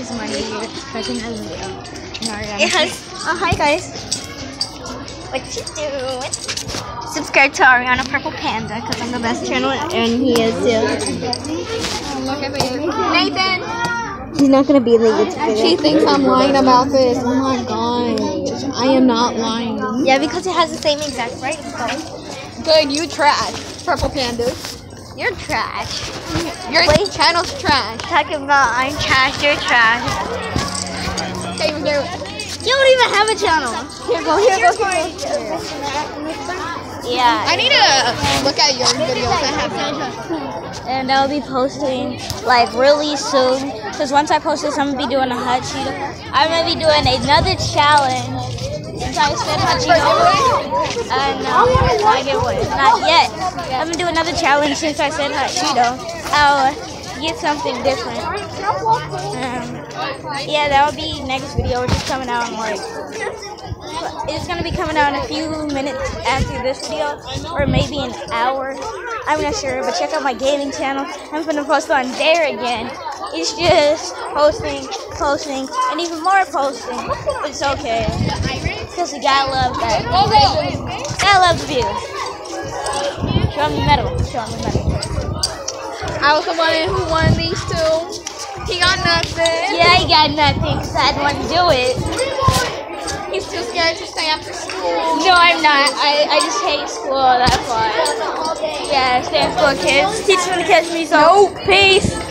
raise money expecting a video. No, Ariana. Yes. Oh, hi guys. What you doing? Subscribe to Ariana Purple Panda because I'm the best channel and he is too. look at me. Nathan! He's not gonna be in the YouTube She thinks I'm lying about this. Oh my gosh. I am not lying. Yeah, because it has the same exact right. Good, you trash. Purple Panda. You're trash. Your Wait. channel's trash. Talking about I'm trash, you're trash. Can't even do it. You don't even have a channel. Here go, here go, here. Yeah. I need to look at your videos. I have and I'll be posting like really soon. Cause once I post this, I'm gonna be doing a hot Cheeto. I'm gonna be doing another challenge. I said Cheeto. Uh, no, not get away. Not yet. I'm gonna do another challenge since I said hot Cheeto. I'll get something different. Um, yeah, that'll be next video, which is coming out in like it's gonna be coming out in a few minutes after this video, or maybe an hour. I'm not sure, but check out my gaming channel. I'm gonna post on there again. It's just posting, posting, and even more posting. It's okay, because you gotta love that. Gotta love the views. Show me medal. Show me medal. I was the one who won these two. He got nothing. Yeah, I got nothing because I didn't want to do it. He's too scared to stay after school. No, I'm not. I, I just hate school. That's why. Yeah, stay in school, kids. Teachers gonna catch me. So, peace.